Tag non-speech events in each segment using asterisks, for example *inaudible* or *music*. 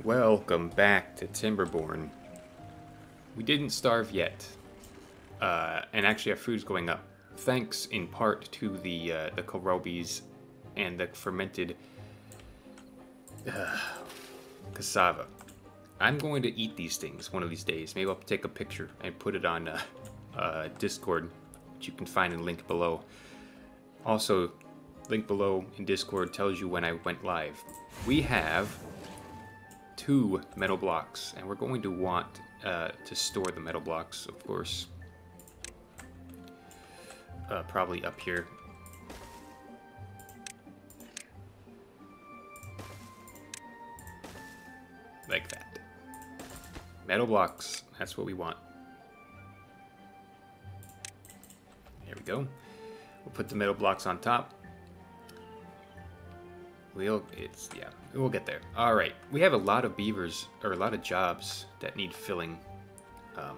Welcome back to Timberborn. We didn't starve yet, uh, and actually our food's going up, thanks in part to the uh, the kohlrabies and the fermented uh, cassava. I'm going to eat these things one of these days. Maybe I'll take a picture and put it on uh, uh, Discord, which you can find in link below. Also, link below in Discord tells you when I went live. We have two metal blocks, and we're going to want uh, to store the metal blocks, of course. Uh, probably up here. Like that. Metal blocks, that's what we want. There we go. We'll put the metal blocks on top. We'll, it's, yeah, we'll get there. All right, we have a lot of beavers, or a lot of jobs that need filling. Um,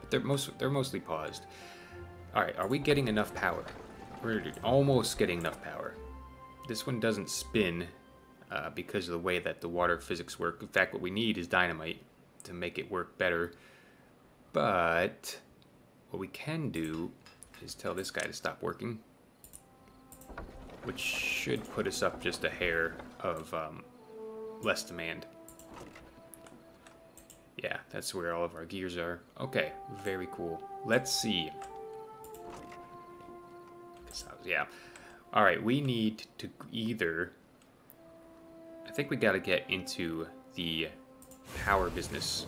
but they're, most, they're mostly paused. All right, are we getting enough power? We're almost getting enough power. This one doesn't spin uh, because of the way that the water physics work. In fact, what we need is dynamite to make it work better. But what we can do is tell this guy to stop working which should put us up just a hair of um, less demand. Yeah, that's where all of our gears are. Okay, very cool. Let's see. Yeah. All right, we need to either... I think we got to get into the power business.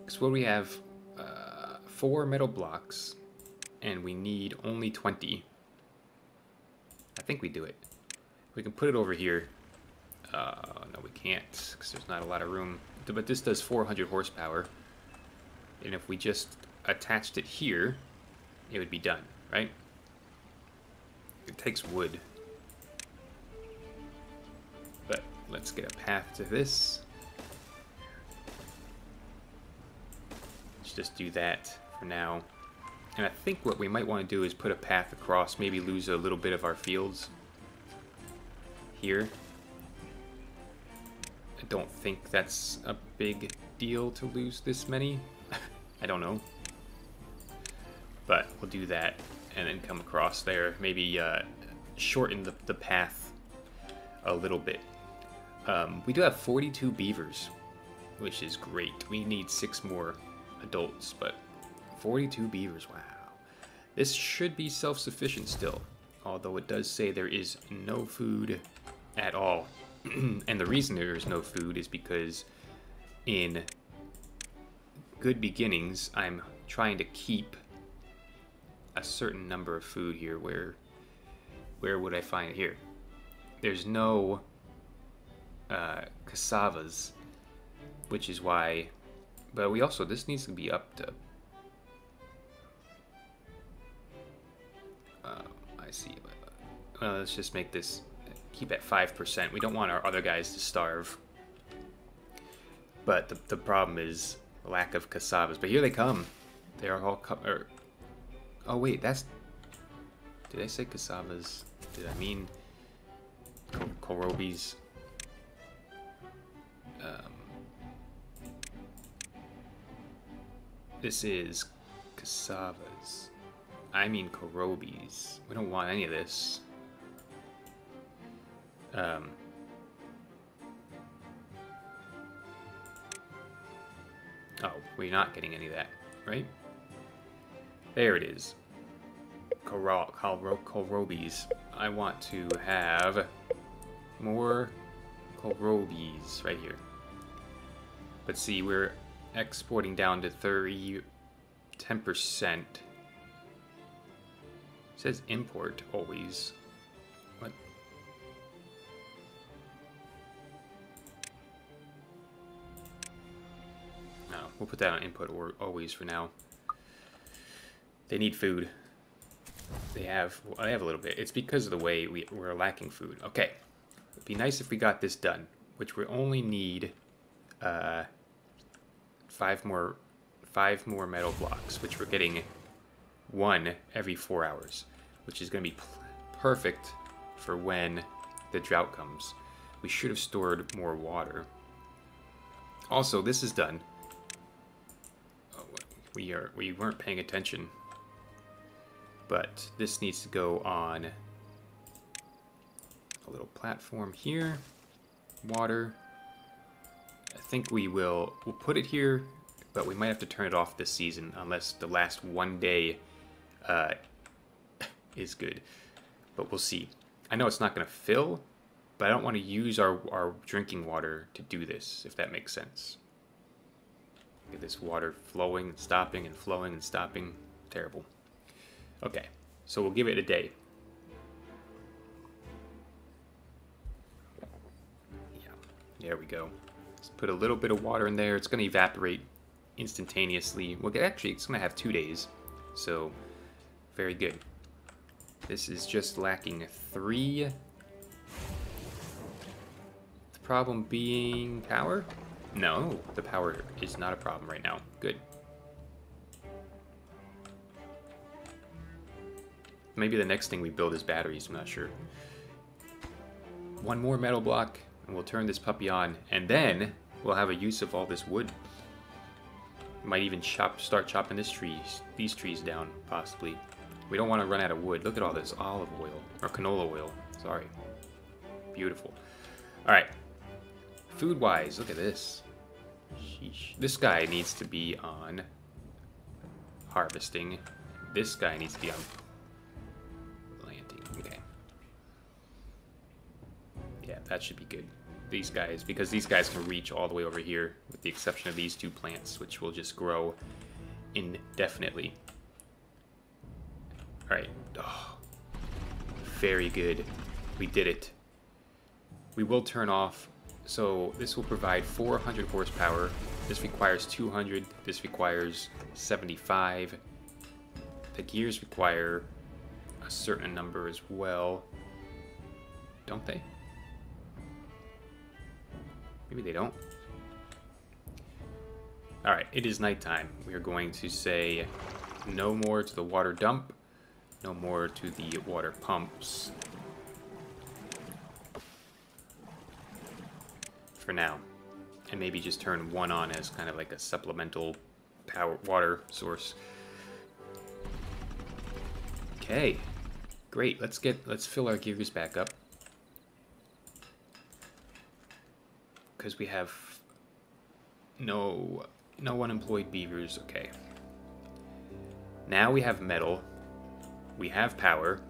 Because what we have... Uh, four metal blocks, and we need only 20. I think we do it. We can put it over here. Uh, no, we can't, because there's not a lot of room. But this does 400 horsepower. And if we just attached it here, it would be done, right? It takes wood. But let's get a path to this. Let's just do that for now. And I think what we might want to do is put a path across, maybe lose a little bit of our fields here. I don't think that's a big deal to lose this many. *laughs* I don't know. But we'll do that and then come across there. Maybe uh, shorten the, the path a little bit. Um, we do have 42 beavers, which is great. We need six more adults, but 42 beavers, wow. This should be self-sufficient still, although it does say there is no food at all. *clears throat* and the reason there is no food is because in good beginnings, I'm trying to keep a certain number of food here. Where, where would I find it here? There's no uh, cassavas, which is why. But we also this needs to be up to see. Uh, let's just make this keep at 5%. We don't want our other guys to starve. But the, the problem is lack of cassavas. But here they come. They are all come. Er, oh, wait, that's... Did I say cassavas? Did I mean kohlrabies? Um, this is cassavas. I mean kohlrabies. We don't want any of this. Um, oh, we're not getting any of that, right? There it is. Kohlrabies. I want to have more kohlrabies right here. But see, we're exporting down to 30, 10% says import always. What? No, we'll put that on input or always for now. They need food. They have, well, have a little bit. It's because of the way we, we're lacking food. Okay, it'd be nice if we got this done, which we only need uh, five more, five more metal blocks, which we're getting one every four hours which is going to be perfect for when the drought comes. We should have stored more water. Also, this is done. Oh, we are we weren't paying attention. But this needs to go on a little platform here. Water. I think we will we'll put it here, but we might have to turn it off this season unless the last one day uh, is good. But we'll see. I know it's not going to fill, but I don't want to use our, our drinking water to do this, if that makes sense. Get this water flowing and stopping and flowing and stopping. Terrible. Okay, so we'll give it a day. Yeah, there we go. Let's put a little bit of water in there. It's going to evaporate instantaneously. Well, actually, it's going to have two days. So, very good. This is just lacking three. The problem being power? No, the power is not a problem right now. Good. Maybe the next thing we build is batteries, I'm not sure. One more metal block, and we'll turn this puppy on, and then we'll have a use of all this wood. Might even chop, start chopping this trees, these trees down, possibly. We don't want to run out of wood. Look at all this olive oil, or canola oil, sorry. Beautiful. Alright. Food-wise, look at this. Sheesh. This guy needs to be on harvesting. This guy needs to be on planting. Okay. Yeah, that should be good. These guys, because these guys can reach all the way over here, with the exception of these two plants, which will just grow indefinitely. Alright. Oh, very good. We did it. We will turn off. So this will provide 400 horsepower. This requires 200. This requires 75. The gears require a certain number as well. Don't they? Maybe they don't. Alright, it is nighttime. We are going to say no more to the water dump, no more to the water pumps. For now. And maybe just turn one on as kind of like a supplemental power water source. Okay. Great. Let's get let's fill our gears back up. because we have no no unemployed beavers. Okay. Now we have metal. We have power.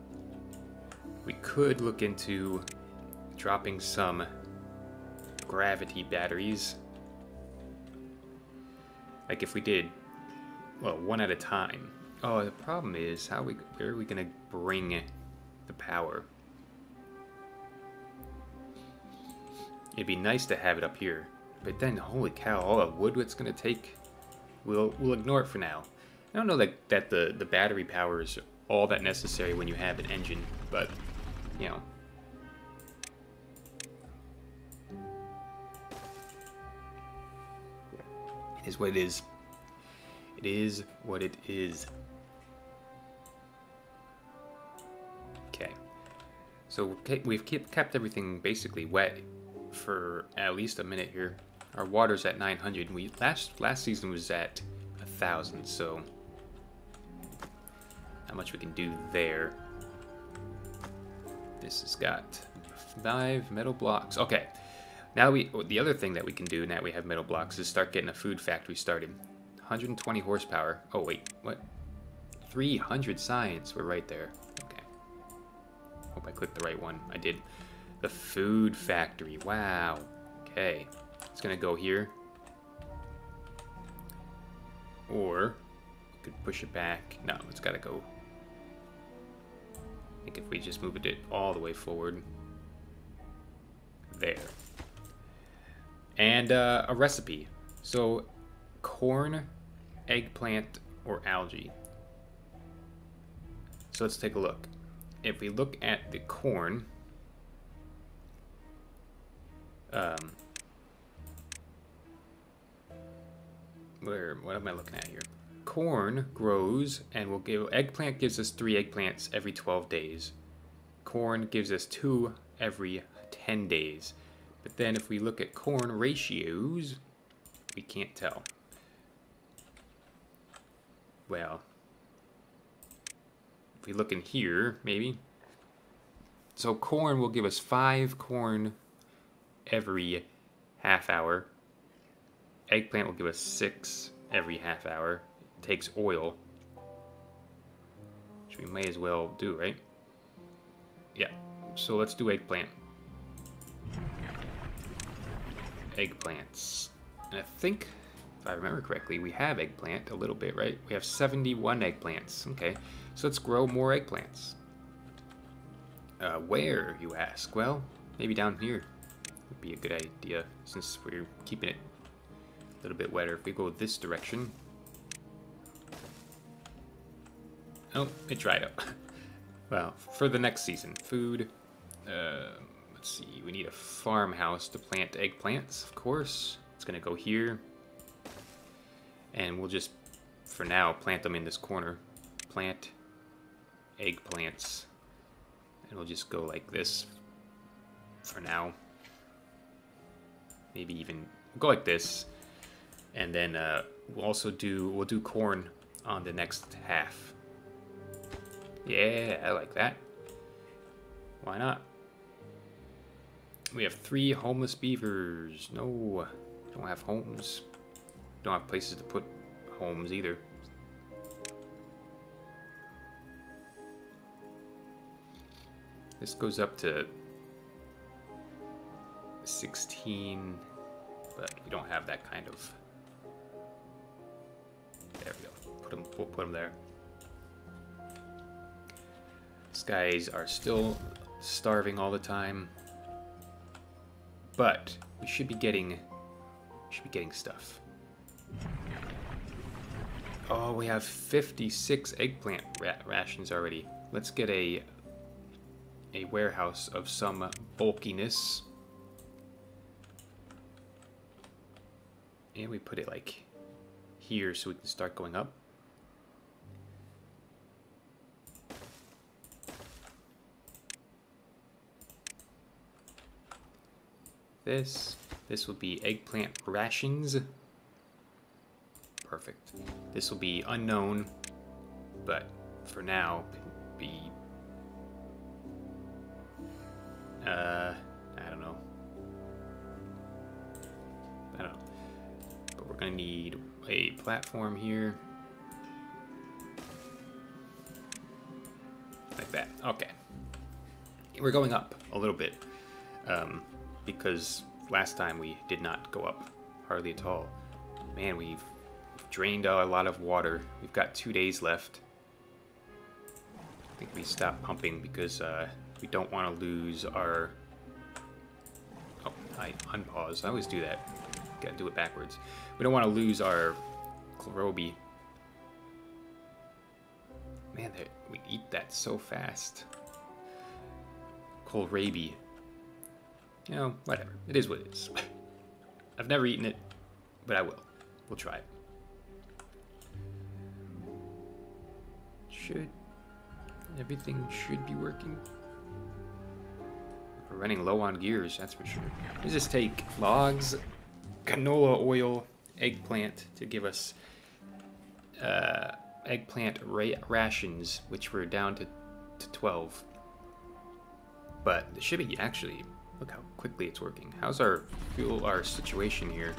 We could look into dropping some gravity batteries. Like if we did, well, one at a time. Oh, the problem is, how we where are we gonna bring the power? It'd be nice to have it up here. But then, holy cow, all the wood it's to take, we'll, we'll ignore it for now. I don't know that, that the, the battery power is all that necessary when you have an engine, but, you know. It is what it is. It is what it is. Okay. So we've kept everything basically wet for at least a minute here. Our water's at 900. We last last season was at a thousand, so how much we can do there. This has got five metal blocks. Okay, now we oh, the other thing that we can do now we have metal blocks is start getting a food factory started. 120 horsepower. Oh wait, what? 300 science. We're right there. Okay. Hope I clicked the right one. I did. The food factory. Wow. Okay. It's going to go here. Or could push it back. No, it's got to go. Think if we just move it all the way forward. There. And uh, a recipe. So, corn, eggplant, or algae. So let's take a look. If we look at the corn, um, where, what am I looking at here? Corn grows and will give, eggplant gives us three eggplants every 12 days. Corn gives us two every 10 days. But then if we look at corn ratios, we can't tell. Well, if we look in here, maybe. So corn will give us five corn every half hour. Eggplant will give us six every half hour. Takes oil. Which we may as well do, right? Yeah. So let's do eggplant. Eggplants. And I think, if I remember correctly, we have eggplant a little bit, right? We have 71 eggplants. Okay. So let's grow more eggplants. Uh, where, you ask? Well, maybe down here would be a good idea since we're keeping it a little bit wetter. If we go this direction. Oh, it dried up. *laughs* well, for the next season, food. Uh, let's see, we need a farmhouse to plant eggplants, of course. It's gonna go here. And we'll just, for now, plant them in this corner. Plant eggplants. And we'll just go like this for now. Maybe even go like this. And then uh, we'll also do, we'll do corn on the next half. Yeah, I like that. Why not? We have three homeless beavers. No, don't have homes. Don't have places to put homes either. This goes up to 16, but we don't have that kind of. There we go. Put them. We'll put them there. These guys are still starving all the time, but we should be getting. Should be getting stuff. Oh, we have 56 eggplant ra rations already. Let's get a a warehouse of some bulkiness. And we put it like here so we can start going up. This, this will be eggplant rations. Perfect. This will be unknown, but for now, be uh, I don't know. I don't know. But we're gonna need a platform here. Like that. Okay. We're going up a little bit. Um, because last time we did not go up hardly at all. Man, we've drained a lot of water. We've got two days left. I think we stopped pumping because uh, we don't want to lose our... Oh, I unpause. I always do that. Gotta do it backwards. We don't want to lose our Kohlrabi. Man, we eat that so fast. Kohlrabi. You know, whatever. It is what it is. *laughs* I've never eaten it, but I will. We'll try it. Should... Everything should be working. We're running low on gears, that's for sure. Let's just take logs, canola oil, eggplant to give us uh, eggplant ra rations, which we're down to, to 12. But it should be actually, look how quickly it's working. How's our fuel, our situation here?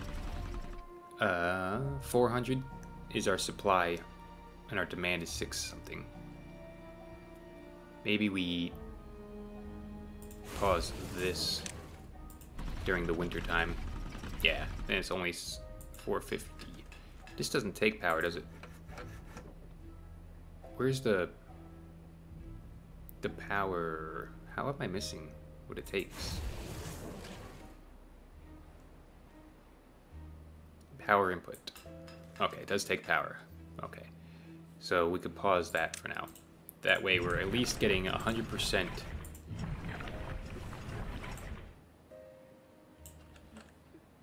Uh, 400 is our supply, and our demand is 6 something. Maybe we pause this during the winter time. Yeah, and it's only 450. This doesn't take power, does it? Where's the the power? How am I missing what it takes? Power input. Okay, it does take power. Okay. So we could pause that for now. That way we're at least getting 100%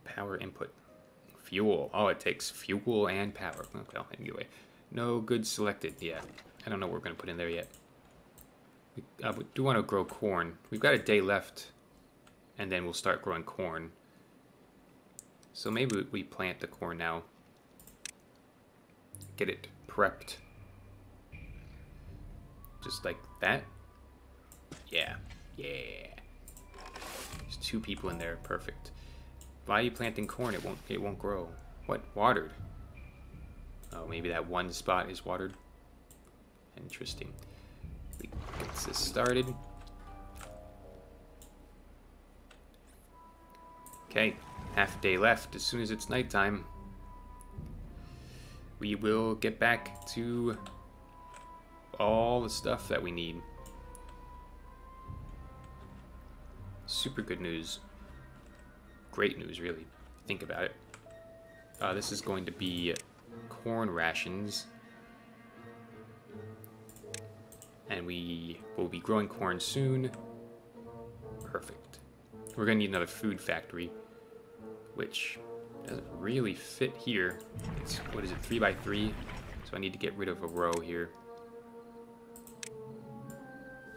power input. Fuel. Oh, it takes fuel and power. Well, anyway. No good selected. Yeah. I don't know what we're going to put in there yet. We, uh, do want to grow corn. We've got a day left. and then we'll start growing corn. So maybe we plant the corn now. Get it prepped. Just like that. Yeah, yeah. There's two people in there, perfect. Why are you planting corn? It won't it won't grow. What? Watered. Oh, maybe that one spot is watered. Interesting. We get this started. Okay, half a day left. As soon as it's nighttime, we will get back to all the stuff that we need. Super good news. Great news, really. Think about it. Uh, this is going to be corn rations. And we will be growing corn soon. Perfect. We're to need another food factory, which doesn't really fit here. It's, what is it, 3 by 3 So I need to get rid of a row here.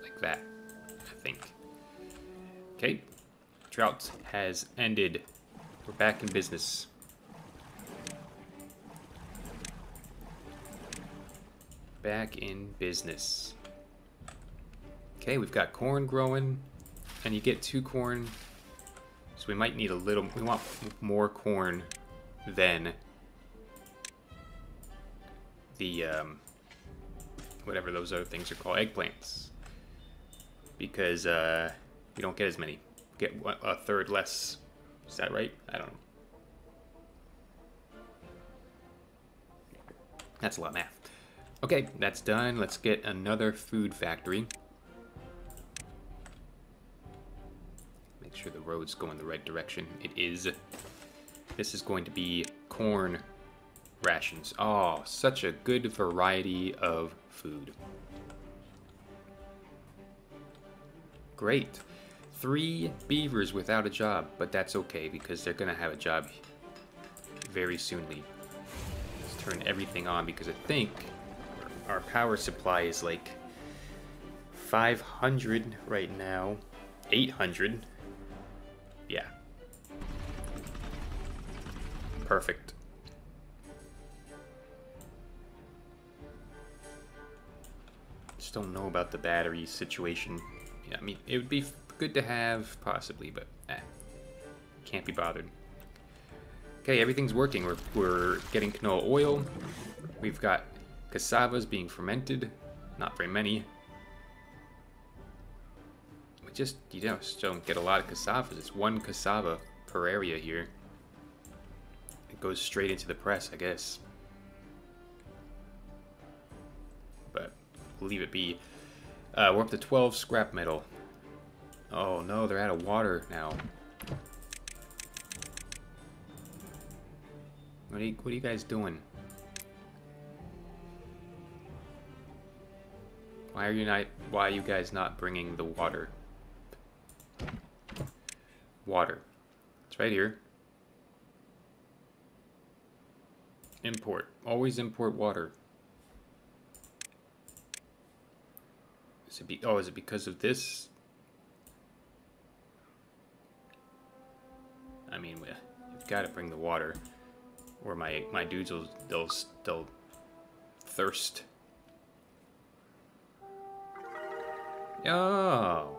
Like that, I think. Okay, drought has ended. We're back in business. Back in business. Okay, we've got corn growing, and you get two corn, so we might need a little, we want more corn than the, um, whatever those other things are called, eggplants. Because, uh, we don't get as many. Get a third less. Is that right? I don't know. That's a lot of math. Okay, that's done. Let's get another food factory. Sure the road's going the right direction. It is. This is going to be corn rations. Oh, such a good variety of food. Great. Three beavers without a job, but that's okay because they're gonna have a job very soonly. Let's turn everything on because I think our power supply is like 500 right now. 800. Perfect. Just don't know about the battery situation. Yeah, I mean, it would be good to have, possibly, but eh, can't be bothered. Okay, everything's working. We're, we're getting canola oil. We've got cassavas being fermented. Not very many. We just, you know, just don't get a lot of cassavas. It's one cassava per area here. Goes straight into the press, I guess. But leave it be. Uh, we're up to 12 scrap metal. Oh no, they're out of water now. What are you, what are you guys doing? Why are you not, why are you guys not bringing the water? Water. It's right here. Import. Always import water. Is it be, oh, is it because of this? I mean, we've got to bring the water, or my my dudes will they'll they'll thirst. Oh,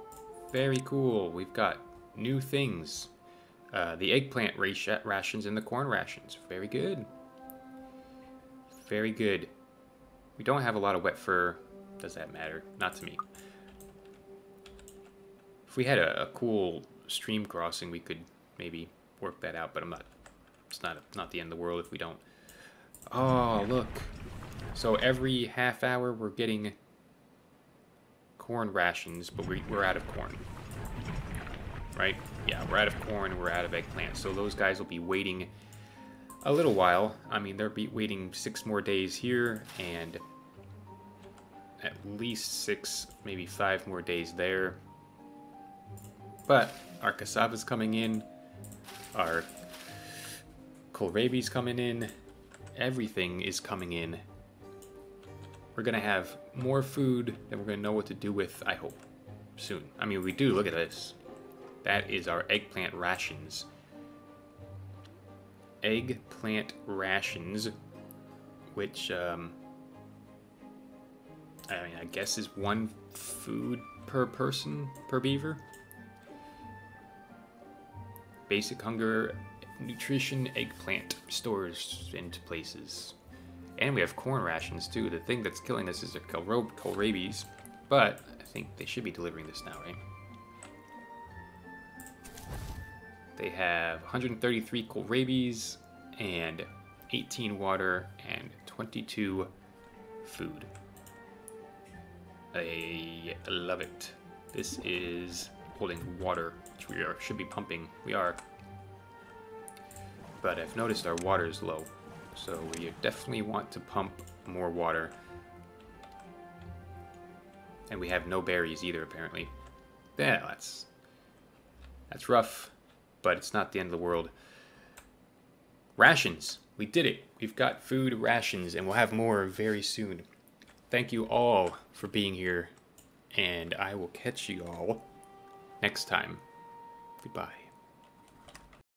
very cool. We've got new things. Uh, the eggplant rations and the corn rations. Very good. Very good. We don't have a lot of wet fur. Does that matter? Not to me. If we had a, a cool stream crossing, we could maybe work that out, but I'm not, it's not, not the end of the world if we don't. Oh, look. So every half hour we're getting corn rations, but we, we're out of corn. Right? Yeah, we're out of corn, we're out of eggplant. So those guys will be waiting a little while. I mean, they're be waiting six more days here and at least six, maybe five more days there. But our cassava's coming in, our kohlrabi's coming in, everything is coming in. We're gonna have more food than we're gonna know what to do with, I hope, soon. I mean, we do, look at this. That is our eggplant rations. Eggplant rations, which, um, I mean, I guess is one food per person per beaver. Basic hunger, nutrition, eggplant stores into places. And we have corn rations too. The thing that's killing us is a kohlrabies, but I think they should be delivering this now, right? They have 133 kohlrabies and 18 water and 22 food. I love it. This is holding water, which we are, should be pumping. We are. But I've noticed our water is low. So we definitely want to pump more water. And we have no berries either, apparently. Yeah, that's... That's rough, but it's not the end of the world. Rations. We did it. We've got food rations, and we'll have more very soon. Thank you all for being here, and I will catch you all next time. Goodbye.